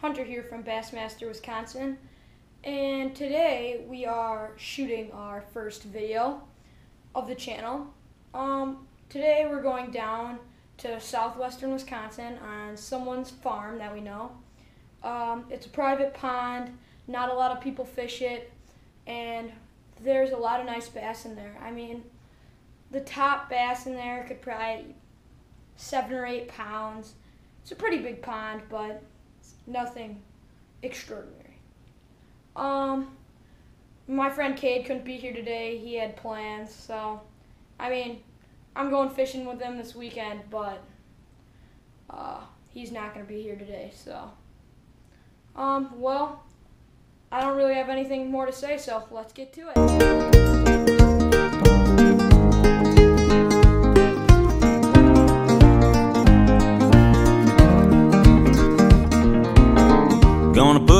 Hunter here from Bassmaster, Wisconsin. And today we are shooting our first video of the channel. Um, today we're going down to southwestern Wisconsin on someone's farm that we know. Um, it's a private pond, not a lot of people fish it, and there's a lot of nice bass in there. I mean, the top bass in there could probably seven or eight pounds. It's a pretty big pond, but nothing extraordinary. Um, my friend Cade couldn't be here today. He had plans, so I mean, I'm going fishing with him this weekend, but uh, he's not going to be here today. So, um, well, I don't really have anything more to say, so let's get to it.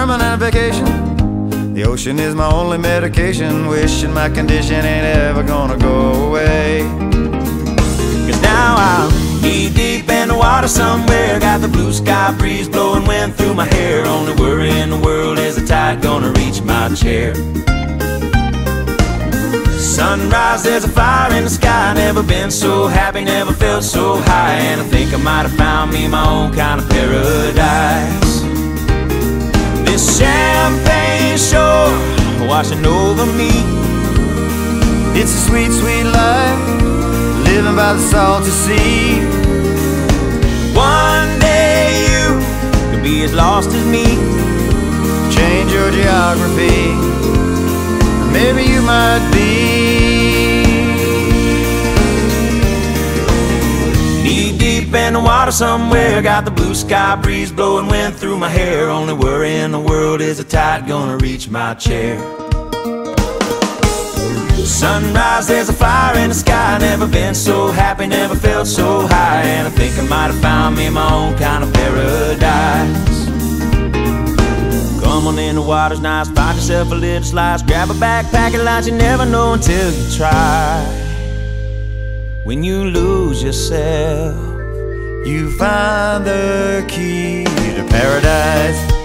Permanent vacation. The ocean is my only medication. Wishing my condition ain't ever gonna go away. Cause now I'm knee deep in the water somewhere. Got the blue sky breeze blowing wind through my hair. Only worry in the world is the tide gonna reach my chair. Sunrise, there's a fire in the sky. Never been so happy, never felt so high. And I think I might have found me my own kind of paradise. Shore washing over me. It's a sweet, sweet life, living by the salty sea. One day you could be as lost as me. Change your geography, maybe you might be. In the water somewhere. Got the blue sky breeze blowing wind through my hair. Only worry in the world is the tide gonna reach my chair. Sunrise, there's a fire in the sky. Never been so happy, never felt so high. And I think I might have found me my own kind of paradise. Come on in, the water's nice. Find yourself a little slice. Grab a backpack and lunch. You never know until you try. When you lose yourself. You find the key to paradise.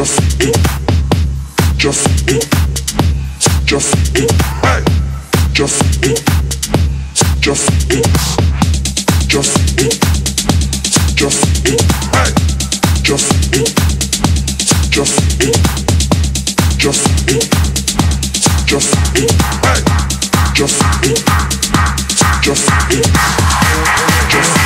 Just it. Just it. Just it. Hey. Just it. Just it. Just it. Just it. Hey. Just it. Just it. Just it. Just it. Hey. Just it. Just it. guys,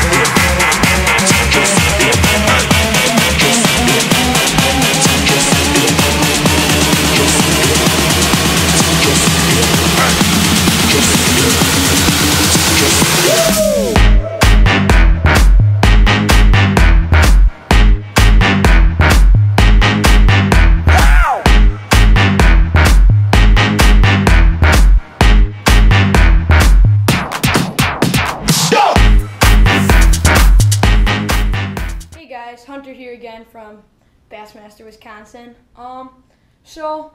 again from Bassmaster, Wisconsin. Um, so,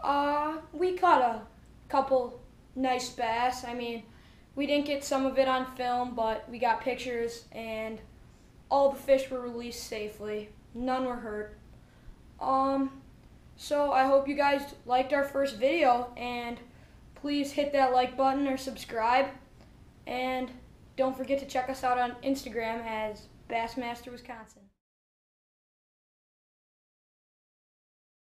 uh, we caught a couple nice bass. I mean, we didn't get some of it on film, but we got pictures, and all the fish were released safely. None were hurt. Um, so I hope you guys liked our first video, and please hit that like button or subscribe, and don't forget to check us out on Instagram as Bassmaster Wisconsin.